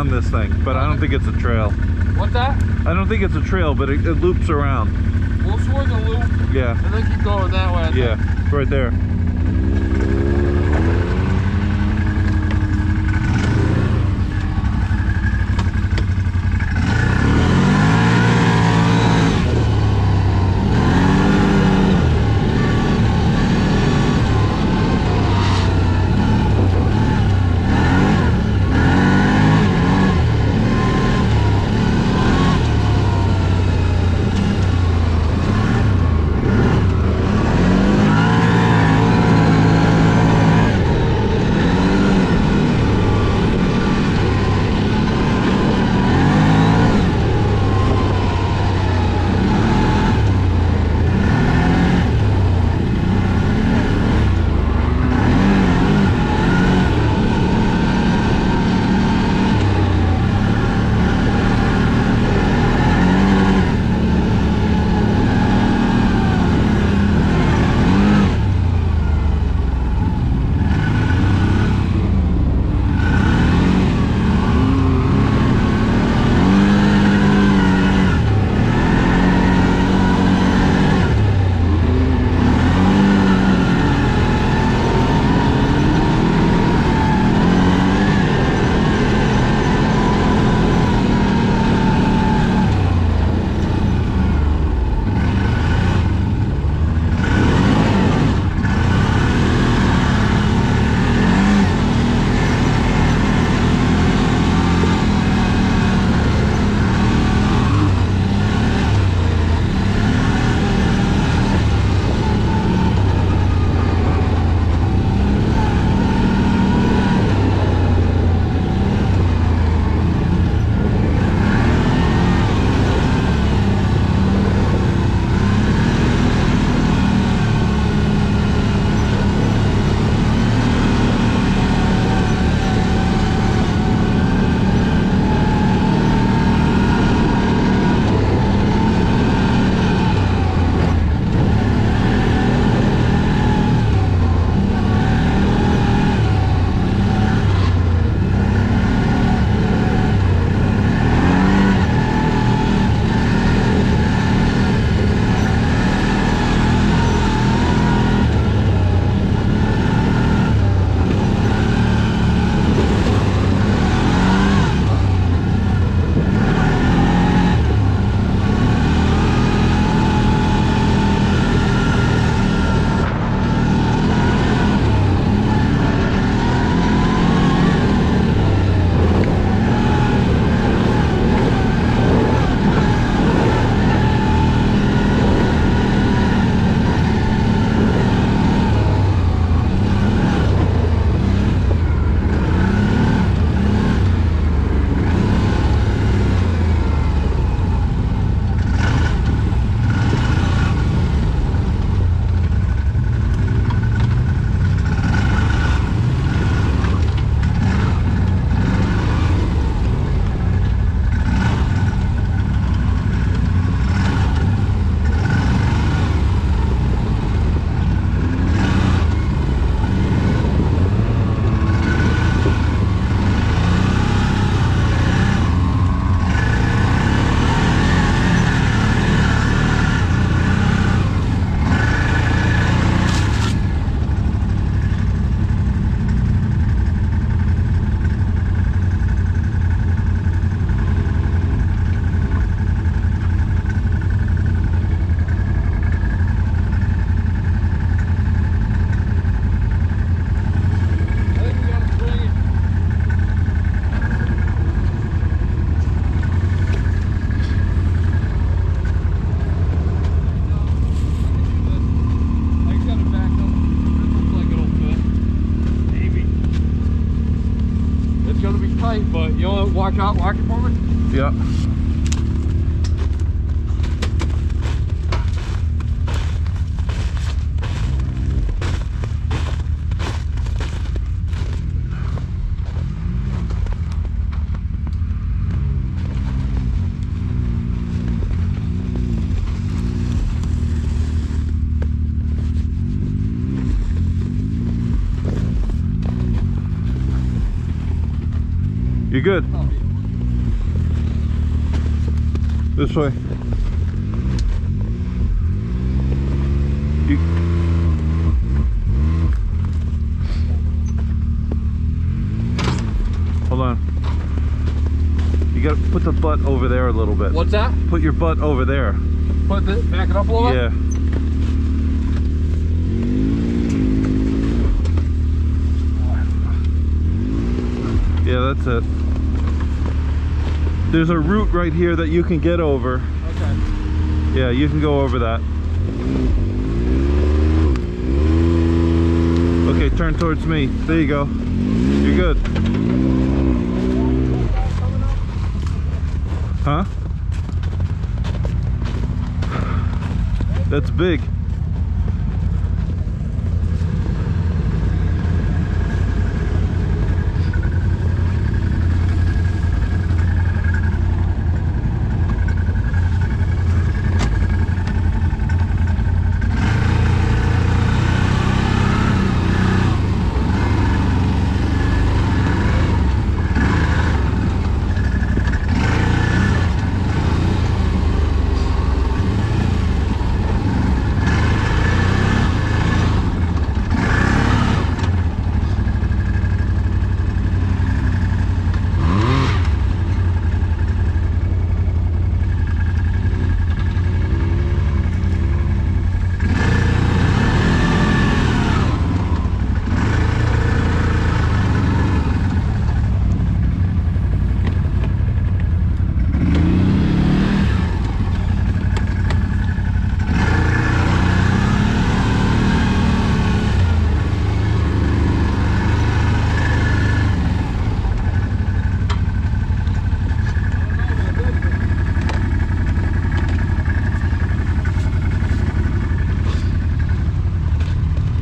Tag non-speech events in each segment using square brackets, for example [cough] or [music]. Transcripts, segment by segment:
around this thing, but I don't think it's a trail. What's that? I don't think it's a trail, but it, it loops around. We'll swing the loop Yeah. and then keep going that way. I think. Yeah. Right there. Scott lock for me? Yeah. You good. Oh, this way. You... Hold on. You gotta put the butt over there a little bit. What's that? Put your butt over there. Put the back it up a little bit. Yeah. Yeah, that's it. There's a route right here that you can get over. Okay. Yeah, you can go over that. Okay, turn towards me. There you go. You're good. Huh? [sighs] That's big.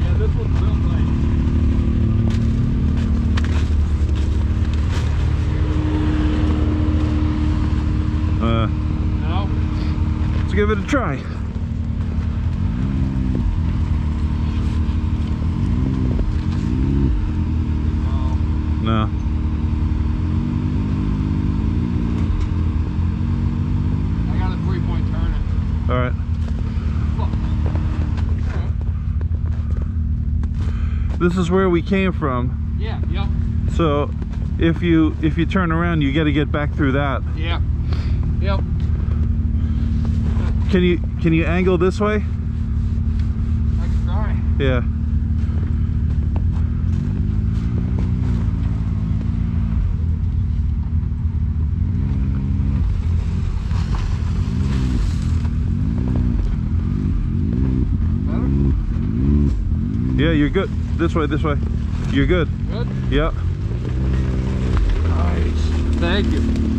Yeah, this one's built nice. Uh, No? let's give it a try. No. No. I got a three point turn. All right. This is where we came from. Yeah, yep. So if you if you turn around, you got to get back through that. Yeah. Yep. Can you can you angle this way? I can try. Yeah. Yeah, you're good. This way, this way. You're good. Good? Yep. Nice. Thank you.